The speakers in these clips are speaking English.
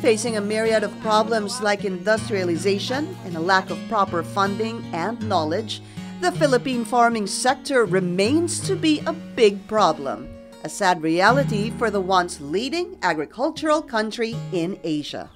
Facing a myriad of problems like industrialization and a lack of proper funding and knowledge, the Philippine farming sector remains to be a big problem, a sad reality for the once leading agricultural country in Asia.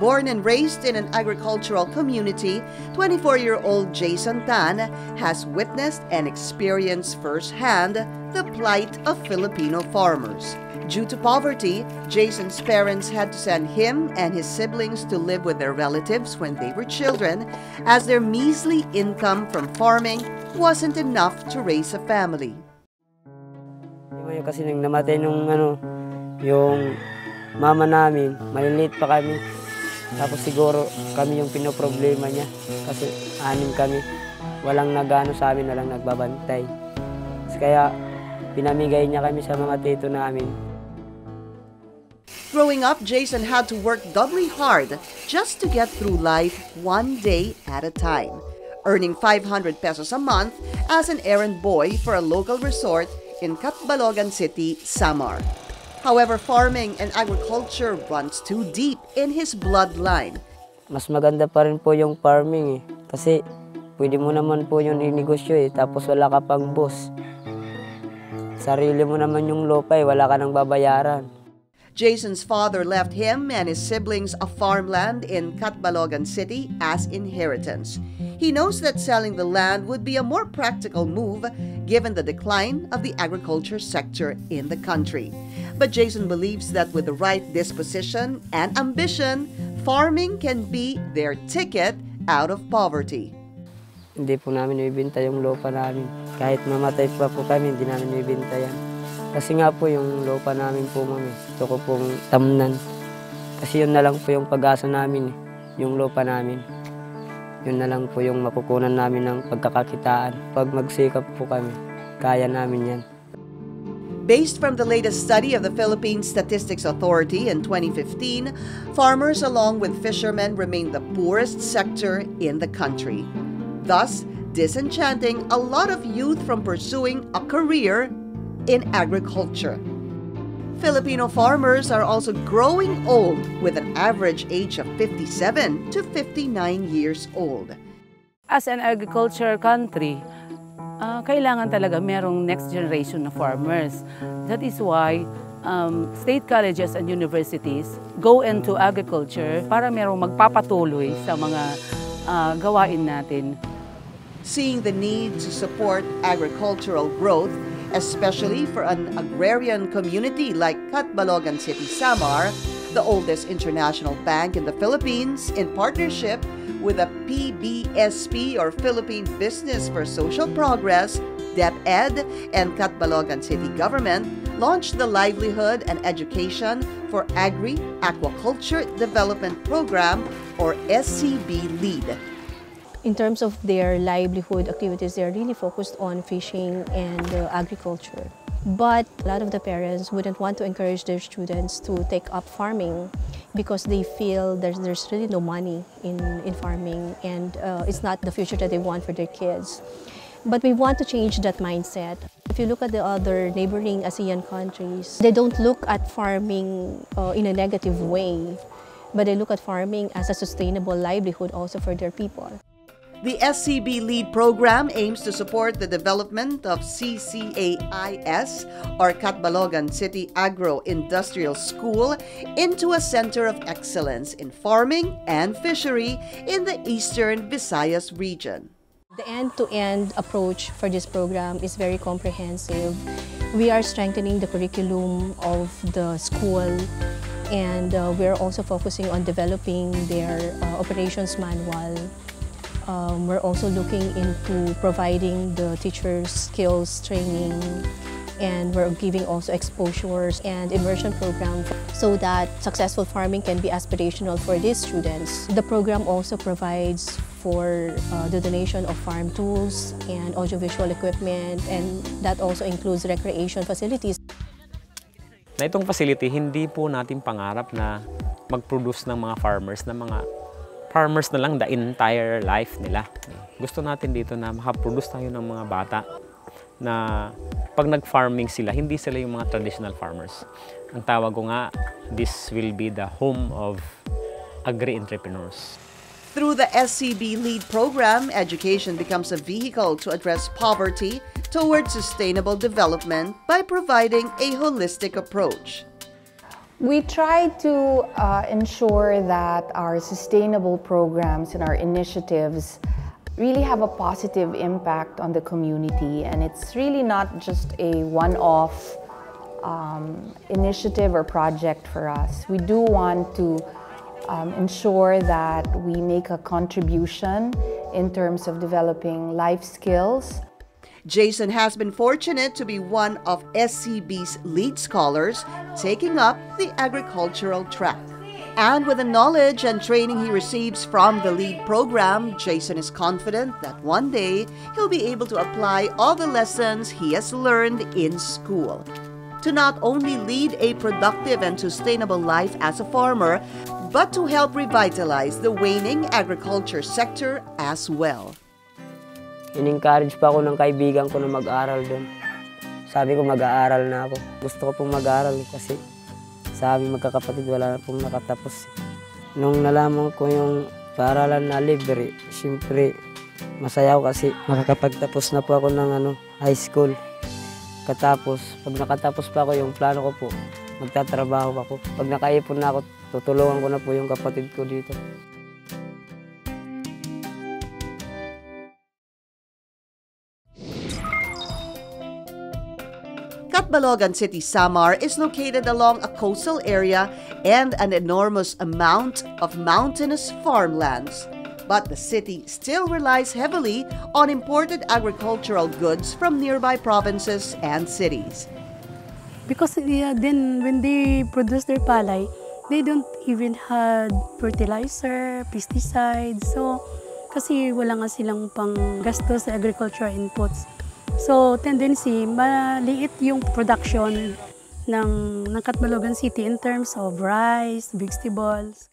Born and raised in an agricultural community, 24 year old Jason Tan has witnessed and experienced firsthand the plight of Filipino farmers. Due to poverty, Jason's parents had to send him and his siblings to live with their relatives when they were children, as their measly income from farming wasn't enough to raise a family. Ngayon kasi nang namatay nung ano, yung mama namin, maliliit pa kami. Tapos siguro kami yung pinoproblema niya kasi anim kami. Walang nagano sa amin, walang nagbabantay. Kaya pinamigay niya kami sa mga tito namin. Growing up, Jason had to work doubly hard just to get through life one day at a time, earning 500 pesos a month as an errand boy for a local resort in Catbalogan City, Samar. However, farming and agriculture runs too deep in his bloodline. Mas maganda pa rin po yung farming eh. Kasi pwede mo naman po yung inegosyo eh. Tapos wala ka pang boss. Sarili mo naman yung lupa eh. Wala ka nang babayaran. Jason's father left him and his siblings a farmland in Catbalogan City as inheritance. He knows that selling the land would be a more practical move given the decline of the agriculture sector in the country. But Jason believes that with the right disposition and ambition, farming can be their ticket out of poverty. Hindi po namin ibinta yung lupa namin. Kahit mamatay pa po kami, hindi namin ibinta yan. Kasi nga po yung lupa namin po mami, gusto ko pong tamnan. Kasi yun na lang po yung pag-asa namin, eh, yung lupa namin. Yun na lang po yung makukunan namin ng pagkakakitaan. Pag magsikap po kami, kaya namin yan. Based from the latest study of the Philippine Statistics Authority in 2015, farmers along with fishermen remain the poorest sector in the country, thus disenchanting a lot of youth from pursuing a career in agriculture. Filipino farmers are also growing old with an average age of 57 to 59 years old. As an agriculture country, uh, kailangan talaga merong next generation of farmers. That is why um, state colleges and universities go into agriculture para merong magpapatuloy sa mga uh, gawain natin. Seeing the need to support agricultural growth, especially for an agrarian community like Catbalogan City, Samar, the oldest international bank in the Philippines, in partnership with the PBSP or Philippine Business for Social Progress, DepEd, and Catbalogan City Government, launched the Livelihood and Education for Agri Aquaculture Development Program or SCB LEAD. In terms of their livelihood activities, they're really focused on fishing and uh, agriculture. But a lot of the parents wouldn't want to encourage their students to take up farming because they feel there's, there's really no money in, in farming and uh, it's not the future that they want for their kids. But we want to change that mindset. If you look at the other neighboring ASEAN countries, they don't look at farming uh, in a negative way, but they look at farming as a sustainable livelihood also for their people. The SCB LEAD program aims to support the development of CCAIS, or Catbalogan City Agro Industrial School, into a center of excellence in farming and fishery in the eastern Visayas region. The end-to-end approach for this program is very comprehensive. We are strengthening the curriculum of the school and uh, we're also focusing on developing their uh, operations manual um, we're also looking into providing the teachers skills training and we're giving also exposures and immersion program so that successful farming can be aspirational for these students. The program also provides for uh, the donation of farm tools and audiovisual equipment and that also includes recreation facilities. Na itong facility, hindi po natin pangarap na mag-produce ng mga farmers ng mga farmers na lang the entire life nila. Gusto natin dito na makaproduce tayo ng mga bata na pag nag-farming sila, hindi sila yung mga traditional farmers. Ang tawag ko nga, this will be the home of agri-entrepreneurs. Through the SCB LEAD program, education becomes a vehicle to address poverty towards sustainable development by providing a holistic approach. We try to uh, ensure that our sustainable programs and our initiatives really have a positive impact on the community, and it's really not just a one off um, initiative or project for us. We do want to um, ensure that we make a contribution in terms of developing life skills Jason has been fortunate to be one of SCB's lead scholars taking up the agricultural track. And with the knowledge and training he receives from the LEAD program, Jason is confident that one day he'll be able to apply all the lessons he has learned in school. To not only lead a productive and sustainable life as a farmer, but to help revitalize the waning agriculture sector as well. In-encourage pa ako ng kaibigan ko na mag-aral doon. Sabi ko mag-aaral na ako. Gusto ko pong mag-aral kasi sa aming magkakapatid wala na pong nakatapos. Nung nalaman ko yung paaralan na libre, siyempre masaya ako kasi makakapagtapos na po ako ng ano, high school. Katapos, pag nakatapos pa ako, yung plano ko po, magtatrabaho ako. Pag nakaipon na ako, tutulungan ko na po yung kapatid ko dito. Catbalogan City, Samar is located along a coastal area and an enormous amount of mountainous farmlands. But the city still relies heavily on imported agricultural goods from nearby provinces and cities. Because yeah, then when they produce their palay, they don't even have fertilizer, pesticides. So, kasi wala nga silang pang gasto sa agricultural inputs. So, tendency, maliit yung production ng, ng Catbalogan City in terms of rice, vegetables.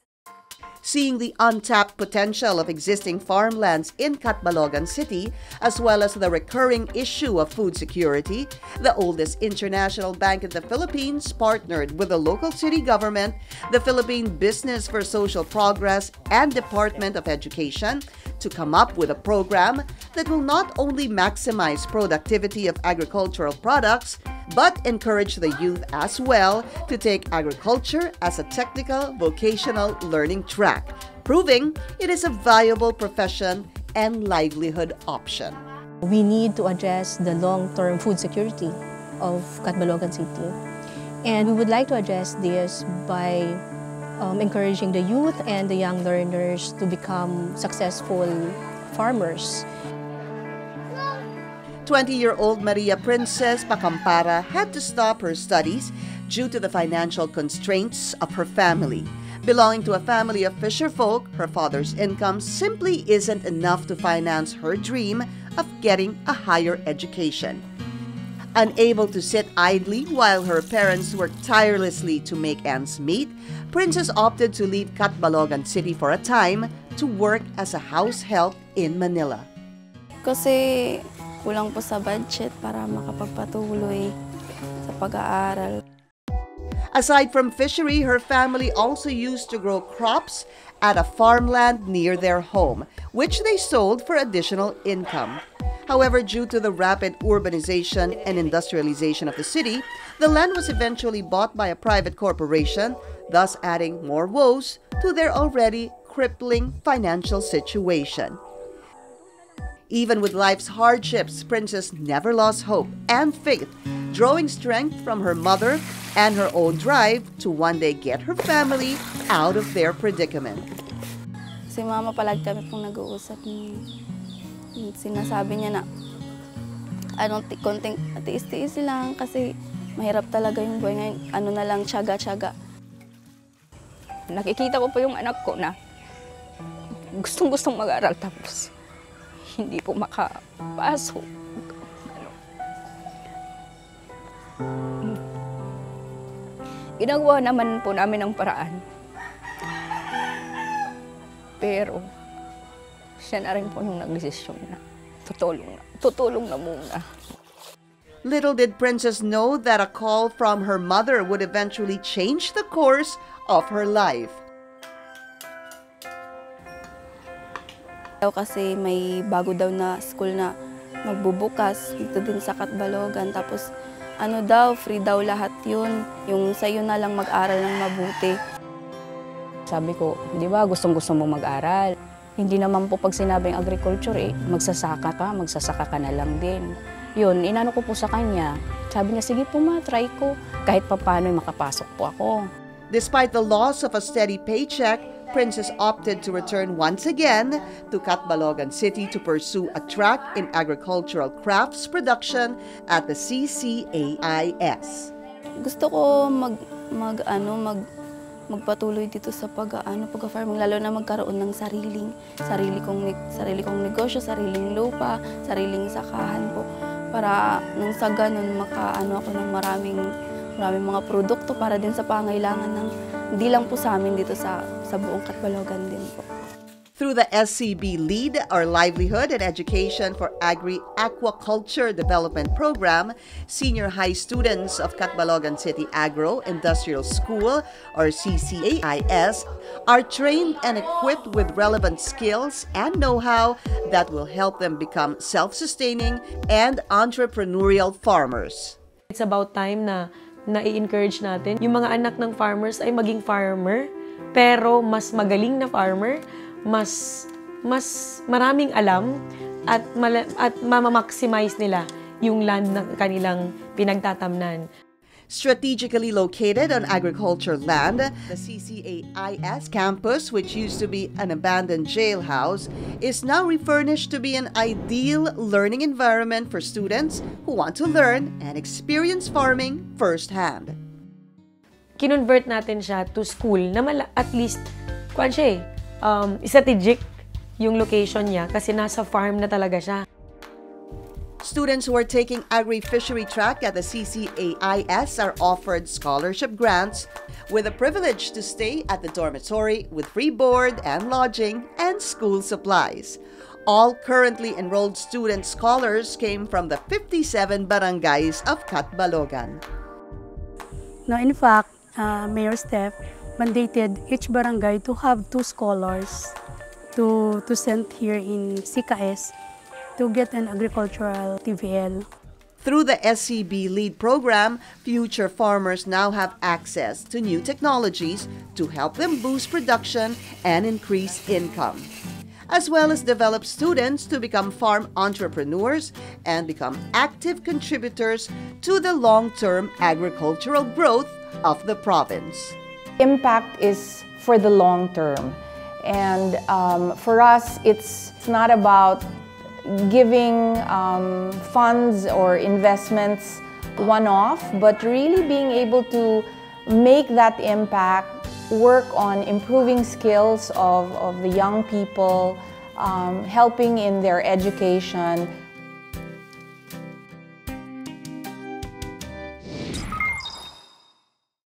Seeing the untapped potential of existing farmlands in Catbalogan City, as well as the recurring issue of food security, the oldest international bank in the Philippines partnered with the local city government, the Philippine Business for Social Progress, and Department of Education to come up with a program that will not only maximize productivity of agricultural products, but encourage the youth as well to take agriculture as a technical vocational learning track, proving it is a viable profession and livelihood option. We need to address the long-term food security of Catbalogan City. And we would like to address this by um, encouraging the youth and the young learners to become successful farmers. 20-year-old Maria Princess Pacampara had to stop her studies due to the financial constraints of her family. Belonging to a family of fisherfolk, her father's income simply isn't enough to finance her dream of getting a higher education. Unable to sit idly while her parents worked tirelessly to make ends meet, Princess opted to leave Catbalogan City for a time to work as a house help in Manila. Kasi kulang po sa budget para makapagpatuloy sa pag-aaral. Aside from fishery, her family also used to grow crops at a farmland near their home, which they sold for additional income. However, due to the rapid urbanization and industrialization of the city, the land was eventually bought by a private corporation, thus adding more woes to their already crippling financial situation. Even with life's hardships, Princess never lost hope and faith, drawing strength from her mother and her own drive to one day get her family out of their predicament. Si mama palagi kami pong nag-uusap. Sinasabi niya na, ti- konting tiis-tiis lang kasi mahirap talaga yung buhay ngayon. Ano na lang, tiyaga-tiyaga. nakikita ko po yung anak ko na gustong-gustong mag-aral tapos hindi po makapasok. Ano. Ginagawa naman po namin ng paraan. Pero siya na rin po yung nagdesisyon na tutulong na, tutulong na muna. Little did Princess know that a call from her mother would eventually change the course of her life. Kasi may bago daw na school na magbubukas dito din sa Katbalogan. Tapos ano daw, free daw lahat yun. Yung sa'yo na lang mag-aral ng mabuti. Sabi ko, di ba gustong gusto mo mag-aral? Hindi naman po pag sinabing agriculture eh, magsasaka ka, magsasaka ka na lang din. Yun, inano ko po sa kanya. Sabi niya, sige po ma, try ko. Kahit pa paano makapasok po ako. Despite the loss of a steady paycheck, Princess opted to return once again to Catbalogan City to pursue a track in agricultural crafts production at the CCAIS. Gusto ko mag, mag ano, mag, magpatuloy dito sa pag ano, pag-farming lalo na magkaroon ng sariling sarili kong sarili kong negosyo, sariling lupa, sariling sakahan po para nang sa ganun makaano ako ng maraming maraming mga produkto para din sa pangailangan ng hindi lang po sa amin dito sa sa buong Katbalogan din po. Through the SCB LEAD, our Livelihood and Education for Agri-Aquaculture Development Program, senior high students of Katbalogan City Agro Industrial School, or CCAIS, are trained and equipped with relevant skills and know-how that will help them become self-sustaining and entrepreneurial farmers. It's about time na na-encourage natin yung mga anak ng farmers ay maging farmer, pero mas magaling na farmer, mas mas maraming alam at mala, at mamamaximize nila yung land na kanilang pinagtatamnan. Strategically located on agriculture land, the CCAIS campus, which used to be an abandoned jailhouse, is now refurnished to be an ideal learning environment for students who want to learn and experience farming firsthand. Kinonvert natin siya to school na mala- at least, kwan siya eh, um, strategic yung location niya kasi nasa farm na talaga siya. Students who are taking agri-fishery track at the CCAIS are offered scholarship grants with the privilege to stay at the dormitory with free board and lodging and school supplies. All currently enrolled student scholars came from the 57 barangays of Catbalogan. Now, in fact, uh, Mayor Steph mandated each barangay to have two scholars to, to send here in CKS to get an agricultural TVL. Through the SCB LEAD program, future farmers now have access to new technologies to help them boost production and increase income, as well as develop students to become farm entrepreneurs and become active contributors to the long term agricultural growth of the province. Impact is for the long term. And um, for us, it's, it's not about giving um, funds or investments one off, but really being able to make that impact, work on improving skills of, of the young people, um, helping in their education,